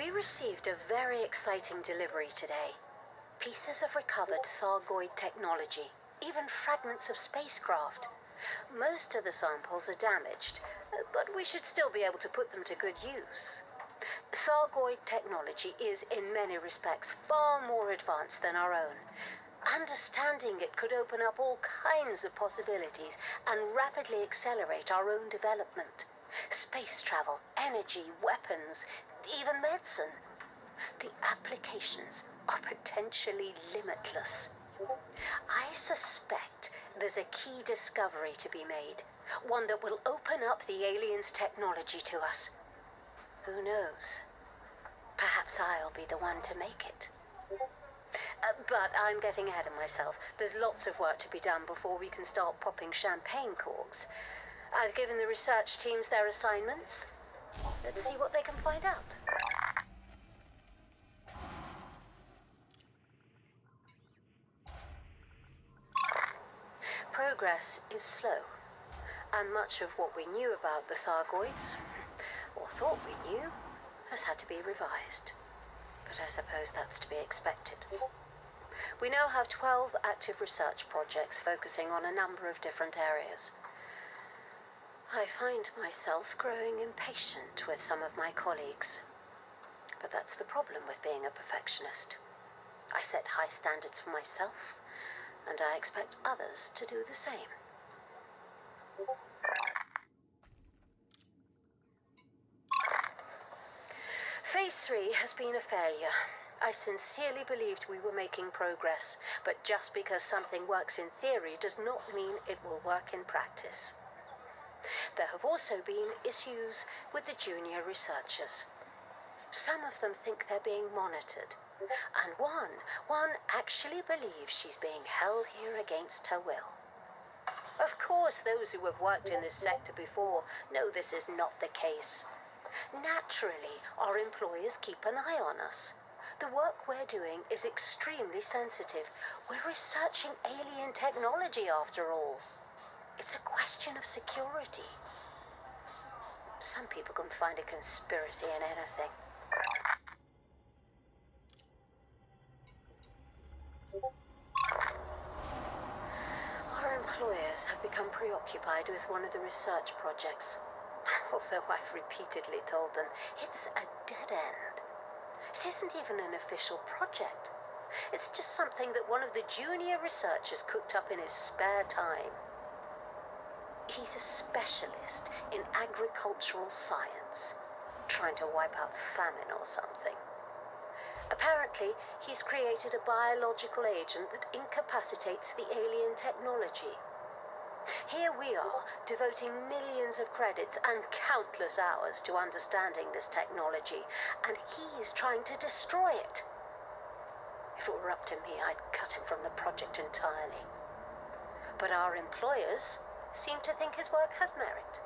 We received a very exciting delivery today. Pieces of recovered Thargoid technology, even fragments of spacecraft. Most of the samples are damaged, but we should still be able to put them to good use. Thargoid technology is, in many respects, far more advanced than our own. Understanding it could open up all kinds of possibilities and rapidly accelerate our own development. Space travel, energy, weapons, even medicine. The applications are potentially limitless. I suspect there's a key discovery to be made, one that will open up the aliens' technology to us. Who knows? Perhaps I'll be the one to make it. Uh, but I'm getting ahead of myself. There's lots of work to be done before we can start popping champagne corks. I've given the research teams their assignments. Let's see what they can find out. Progress is slow, and much of what we knew about the Thargoids, or thought we knew, has had to be revised. But I suppose that's to be expected. We now have 12 active research projects focusing on a number of different areas. I find myself growing impatient with some of my colleagues. But that's the problem with being a perfectionist. I set high standards for myself, and I expect others to do the same. Phase 3 has been a failure. I sincerely believed we were making progress, but just because something works in theory does not mean it will work in practice. There have also been issues with the junior researchers. Some of them think they're being monitored, and one, one actually believes she's being held here against her will. Of course, those who have worked in this sector before know this is not the case. Naturally, our employers keep an eye on us. The work we're doing is extremely sensitive. We're researching alien technology, after all. It's a question security. Some people can find a conspiracy in anything. Our employers have become preoccupied with one of the research projects. Although I've repeatedly told them it's a dead end. It isn't even an official project. It's just something that one of the junior researchers cooked up in his spare time. He's a specialist in agricultural science, trying to wipe out famine or something. Apparently, he's created a biological agent that incapacitates the alien technology. Here we are, devoting millions of credits and countless hours to understanding this technology, and he's trying to destroy it. If it were up to me, I'd cut him from the project entirely. But our employers seem to think his work has merit.